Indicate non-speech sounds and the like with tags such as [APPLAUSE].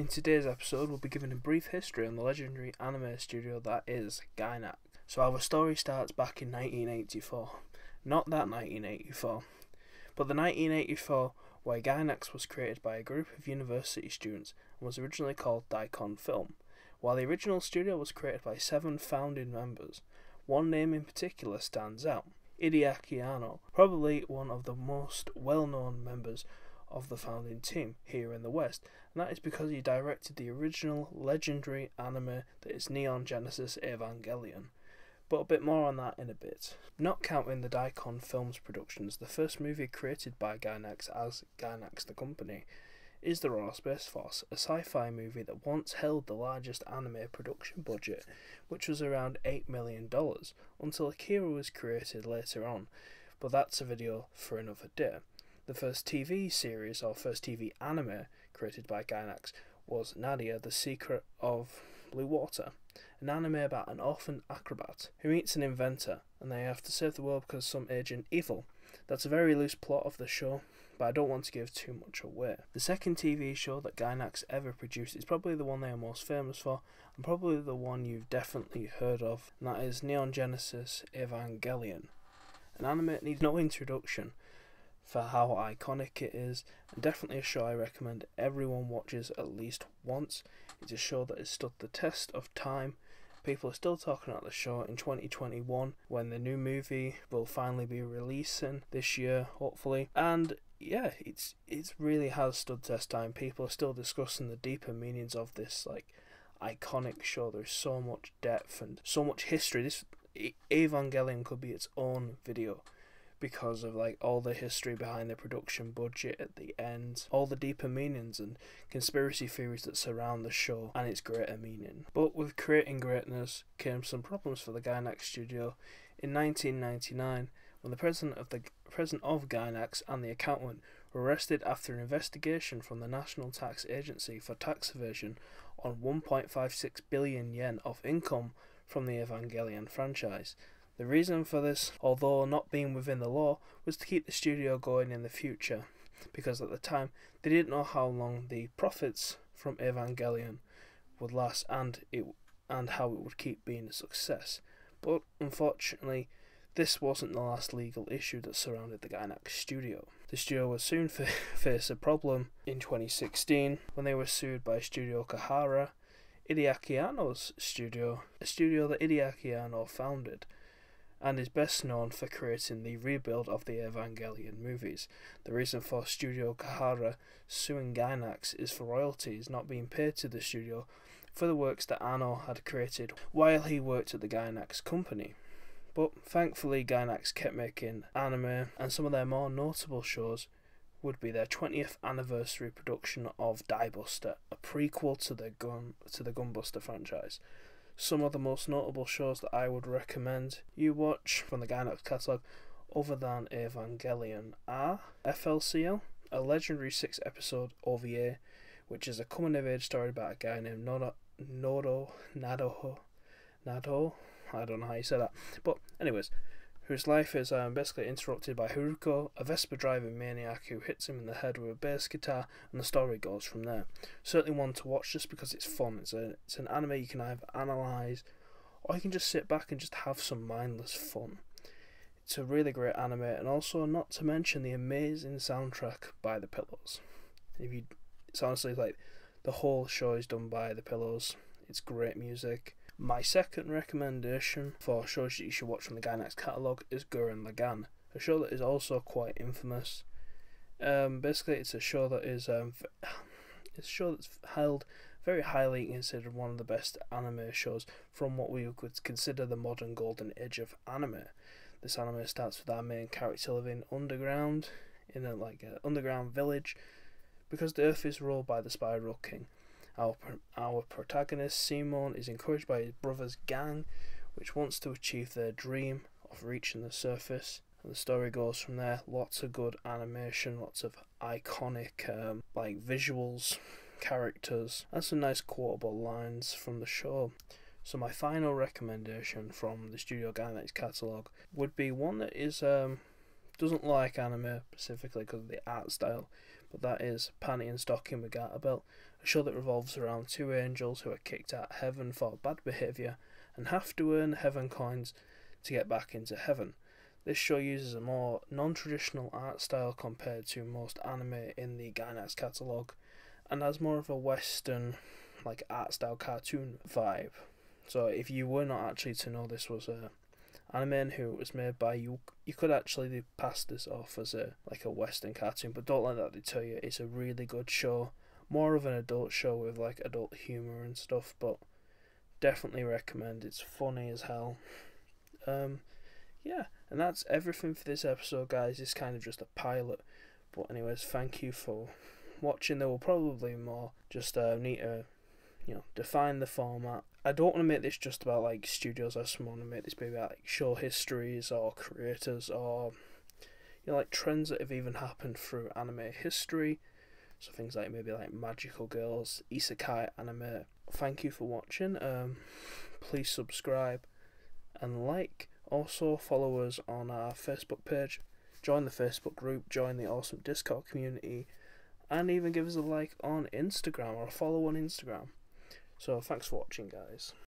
In today's episode, we'll be giving a brief history on the legendary anime studio that is Gainax. So, our story starts back in 1984. Not that 1984, but the 1984 where Gainax was created by a group of university students and was originally called Daicon Film. While the original studio was created by seven founding members, one name in particular stands out Hideaki Anno, probably one of the most well known members of the founding team here in the West, and that is because he directed the original legendary anime that is Neon Genesis Evangelion. But a bit more on that in a bit. Not counting the Daicon Films productions, the first movie created by Gainax as Gainax the company is The Royal Space Force, a sci fi movie that once held the largest anime production budget, which was around $8 million, until Akira was created later on. But that's a video for another day. The first TV series, or first TV anime, created by Gainax was Nadia, The Secret of Blue Water, an anime about an orphan acrobat who meets an inventor and they have to save the world because some agent evil. That's a very loose plot of the show, but I don't want to give too much away. The second TV show that Gainax ever produced is probably the one they are most famous for, and probably the one you've definitely heard of, and that is Neon Genesis Evangelion. An anime that needs no introduction for how iconic it is, and definitely a show I recommend everyone watches at least once. It's a show that has stood the test of time. People are still talking about the show in 2021 when the new movie will finally be releasing this year, hopefully. And yeah, it's it really has stood test time. People are still discussing the deeper meanings of this like iconic show. There's so much depth and so much history. This Evangelion could be its own video because of like all the history behind the production budget at the end, all the deeper meanings and conspiracy theories that surround the show and its greater meaning. But with creating greatness came some problems for the Gainax studio. In 1999, when the president of the president of Gainax and the accountant were arrested after an investigation from the National Tax Agency for tax evasion on 1.56 billion yen of income from the Evangelion franchise. The reason for this, although not being within the law, was to keep the studio going in the future, because at the time they didn't know how long the profits from Evangelion would last and it and how it would keep being a success. But unfortunately, this wasn't the last legal issue that surrounded the Gainax studio. The studio would soon [LAUGHS] face a problem in 2016 when they were sued by Studio Khara, Hideaki studio, a studio that Hideaki founded and is best known for creating the rebuild of the Evangelion movies. The reason for Studio Khara suing Gainax is for royalties not being paid to the studio for the works that Anno had created while he worked at the Gainax company. But thankfully, Gainax kept making anime, and some of their more notable shows would be their 20th anniversary production of Diebuster, a prequel to the Gun to the Gunbuster franchise some of the most notable shows that I would recommend you watch from the Gainax catalogue other than Evangelion are FLCL, a legendary six episode OVA, which is a coming of age story about a guy named Nodo, Nodo, Nado, Nado, I don't know how you say that. But, anyways, whose life is um, basically interrupted by Haruko, a Vespa driving maniac who hits him in the head with a bass guitar, and the story goes from there. Certainly one to watch just because it's fun. It's, a, it's an anime you can either analyse or you can just sit back and just have some mindless fun. It's a really great anime, and also not to mention the amazing soundtrack by the Pillows. If you, it's honestly like the whole show is done by the Pillows. It's great music. My second recommendation for shows that you should watch from the Gainax catalogue is Gurren Lagann, a show that is also quite infamous. Um, basically, it's a show that is um, [SIGHS] it's a show that's held very highly considered one of the best anime shows from what we would consider the modern golden age of anime. This anime starts with our main character living underground in a like an underground village because the earth is ruled by the Spiral King. Our, our protagonist, Simon, is encouraged by his brother's gang, which wants to achieve their dream of reaching the surface. And the story goes from there. Lots of good animation, lots of iconic um, like visuals, characters, and some nice quotable lines from the show. So my final recommendation from the Studio Gainax catalogue would be one that is um, doesn't like anime specifically because of the art style, but that is Panty and Stocking with Garterbelt, a show that revolves around two angels who are kicked out of heaven for bad behaviour and have to earn heaven coins to get back into heaven. This show uses a more non traditional art style compared to most anime in the Gainax catalogue and has more of a western like art style cartoon vibe. So if you were not actually to know this was a anime who it was made by you you could actually pass this off as a like a western cartoon, but don't let that deter you. It's a really good show. More of an adult show with like adult humour and stuff, but definitely recommend. It's funny as hell. Um yeah, and that's everything for this episode, guys. It's kind of just a pilot. But anyways, thank you for watching. There will probably be more. Just uh, need to, you know, define the format. I don't want to make this just about like studios. I just want to make this maybe about like show histories or creators or you know like trends that have even happened through anime history. So things like maybe like magical girls, isekai anime. Thank you for watching. Um, please subscribe and like. Also, follow us on our Facebook page, join the Facebook group, join the awesome Discord community, and even give us a like on Instagram or a follow on Instagram. So, thanks for watching, guys.